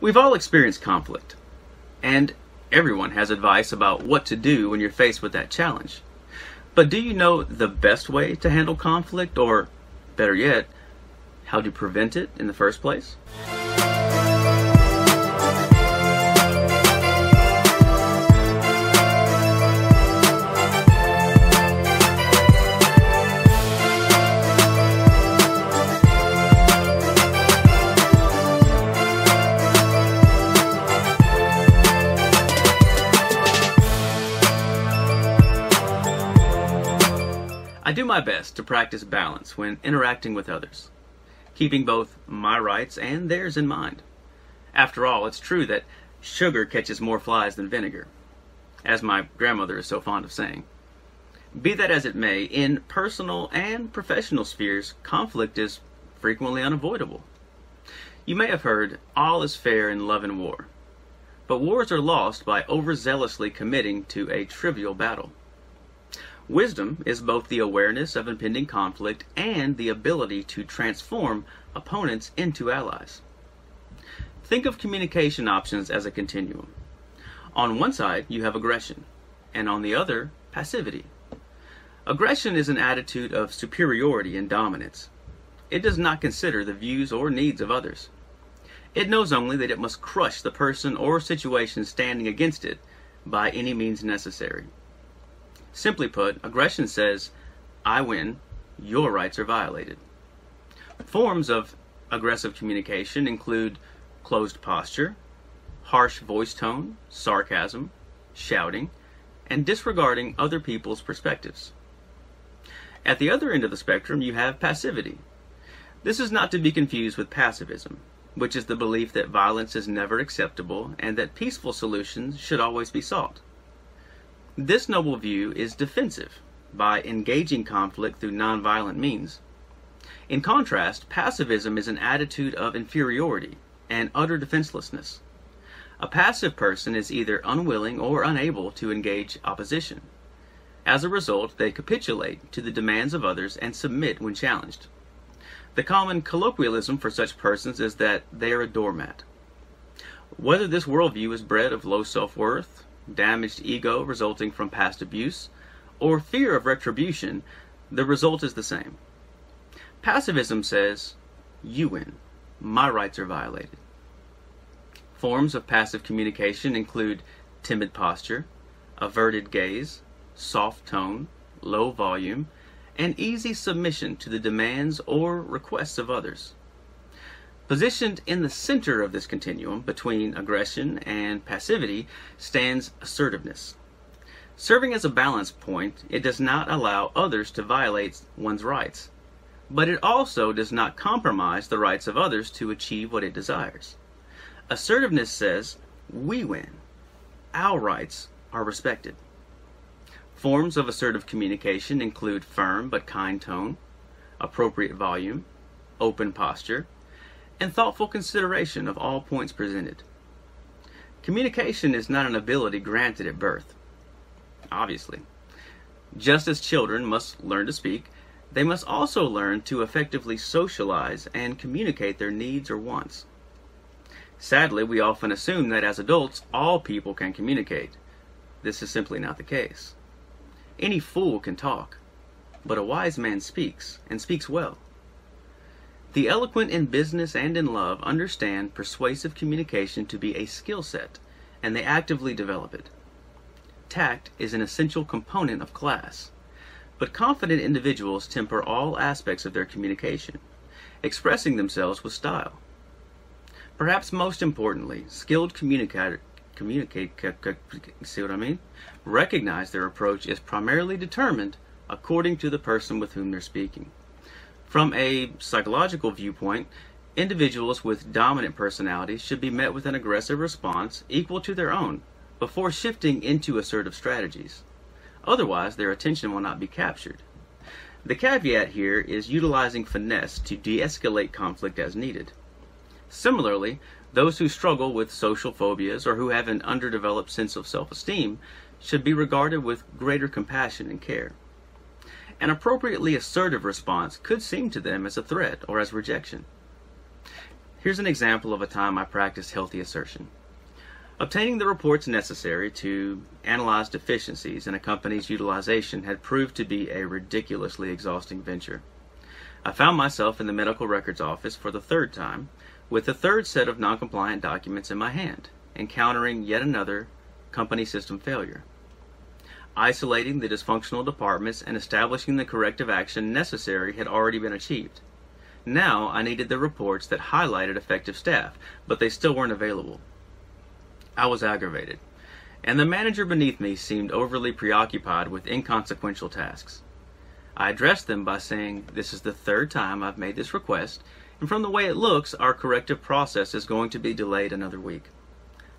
We've all experienced conflict, and everyone has advice about what to do when you're faced with that challenge. But do you know the best way to handle conflict, or better yet, how to prevent it in the first place? I do my best to practice balance when interacting with others, keeping both my rights and theirs in mind. After all, it's true that sugar catches more flies than vinegar, as my grandmother is so fond of saying. Be that as it may, in personal and professional spheres, conflict is frequently unavoidable. You may have heard, all is fair in love and war. But wars are lost by overzealously committing to a trivial battle. Wisdom is both the awareness of impending conflict and the ability to transform opponents into allies. Think of communication options as a continuum. On one side, you have aggression, and on the other, passivity. Aggression is an attitude of superiority and dominance. It does not consider the views or needs of others. It knows only that it must crush the person or situation standing against it by any means necessary. Simply put, aggression says, I win, your rights are violated. Forms of aggressive communication include closed posture, harsh voice tone, sarcasm, shouting, and disregarding other people's perspectives. At the other end of the spectrum, you have passivity. This is not to be confused with pacifism, which is the belief that violence is never acceptable and that peaceful solutions should always be sought. This noble view is defensive by engaging conflict through nonviolent means. In contrast, passivism is an attitude of inferiority and utter defenselessness. A passive person is either unwilling or unable to engage opposition. As a result, they capitulate to the demands of others and submit when challenged. The common colloquialism for such persons is that they are a doormat. Whether this worldview is bred of low self worth, damaged ego resulting from past abuse, or fear of retribution, the result is the same. Passivism says, you win, my rights are violated. Forms of passive communication include timid posture, averted gaze, soft tone, low volume, and easy submission to the demands or requests of others. Positioned in the center of this continuum between aggression and passivity stands assertiveness. Serving as a balance point, it does not allow others to violate one's rights, but it also does not compromise the rights of others to achieve what it desires. Assertiveness says, we win. Our rights are respected. Forms of assertive communication include firm but kind tone, appropriate volume, open posture, and thoughtful consideration of all points presented. Communication is not an ability granted at birth, obviously. Just as children must learn to speak, they must also learn to effectively socialize and communicate their needs or wants. Sadly, we often assume that as adults, all people can communicate. This is simply not the case. Any fool can talk, but a wise man speaks, and speaks well. The eloquent in business and in love understand persuasive communication to be a skill set, and they actively develop it. Tact is an essential component of class, but confident individuals temper all aspects of their communication, expressing themselves with style. Perhaps most importantly, skilled communicator communicate see what I mean? Recognize their approach is primarily determined according to the person with whom they're speaking. From a psychological viewpoint, individuals with dominant personalities should be met with an aggressive response equal to their own before shifting into assertive strategies. Otherwise, their attention will not be captured. The caveat here is utilizing finesse to de escalate conflict as needed. Similarly, those who struggle with social phobias or who have an underdeveloped sense of self esteem should be regarded with greater compassion and care. An appropriately assertive response could seem to them as a threat or as rejection. Here's an example of a time I practiced healthy assertion. Obtaining the reports necessary to analyze deficiencies in a company's utilization had proved to be a ridiculously exhausting venture. I found myself in the medical records office for the third time with the third set of non-compliant documents in my hand, encountering yet another company system failure. Isolating the dysfunctional departments and establishing the corrective action necessary had already been achieved. Now I needed the reports that highlighted effective staff, but they still weren't available. I was aggravated, and the manager beneath me seemed overly preoccupied with inconsequential tasks. I addressed them by saying, This is the third time I've made this request, and from the way it looks, our corrective process is going to be delayed another week.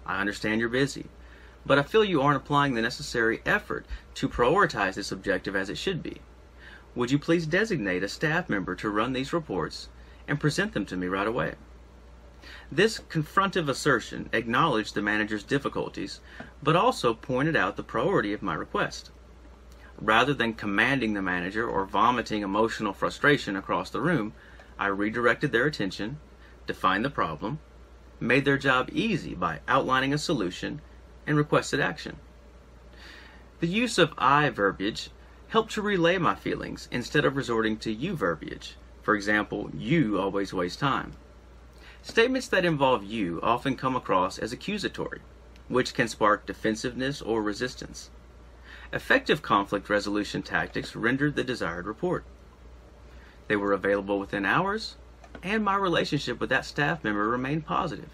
I understand you're busy, but I feel you aren't applying the necessary effort to prioritize this objective as it should be. Would you please designate a staff member to run these reports and present them to me right away? This confrontive assertion acknowledged the manager's difficulties, but also pointed out the priority of my request. Rather than commanding the manager or vomiting emotional frustration across the room, I redirected their attention, defined the problem, made their job easy by outlining a solution, and requested action. The use of I verbiage helped to relay my feelings instead of resorting to you verbiage. For example, you always waste time. Statements that involve you often come across as accusatory, which can spark defensiveness or resistance. Effective conflict resolution tactics rendered the desired report. They were available within hours, and my relationship with that staff member remained positive.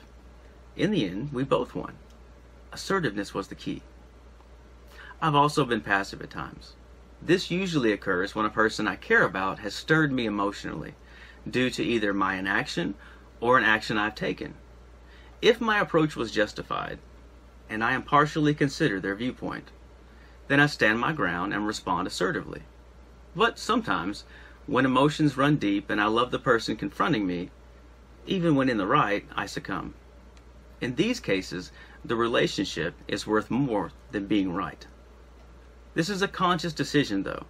In the end, we both won. Assertiveness was the key. I've also been passive at times. This usually occurs when a person I care about has stirred me emotionally due to either my inaction or an action I've taken. If my approach was justified, and I impartially consider their viewpoint, then I stand my ground and respond assertively. But sometimes, when emotions run deep and I love the person confronting me, even when in the right, I succumb. In these cases, the relationship is worth more than being right. This is a conscious decision, though,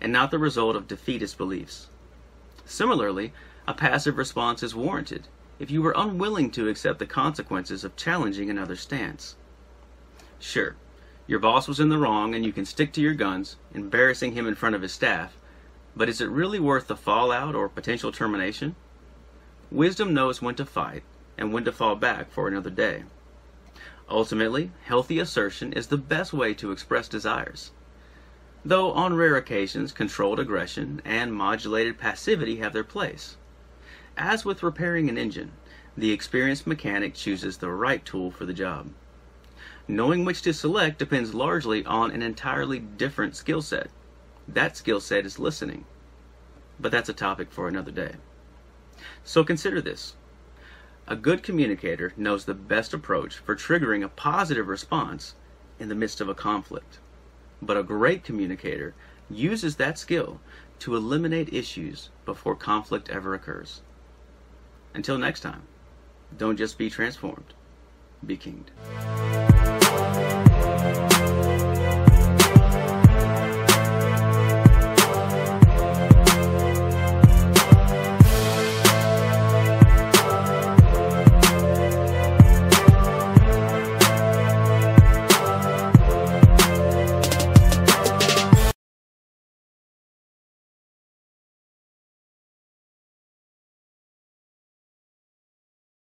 and not the result of defeatist beliefs. Similarly, a passive response is warranted if you were unwilling to accept the consequences of challenging another's stance. Sure, your boss was in the wrong and you can stick to your guns, embarrassing him in front of his staff, but is it really worth the fallout or potential termination? Wisdom knows when to fight and when to fall back for another day. Ultimately, healthy assertion is the best way to express desires. Though on rare occasions, controlled aggression and modulated passivity have their place. As with repairing an engine, the experienced mechanic chooses the right tool for the job. Knowing which to select depends largely on an entirely different skill set. That skill set is listening. But that's a topic for another day. So consider this. A good communicator knows the best approach for triggering a positive response in the midst of a conflict. But a great communicator uses that skill to eliminate issues before conflict ever occurs. Until next time, don't just be transformed, be kinged.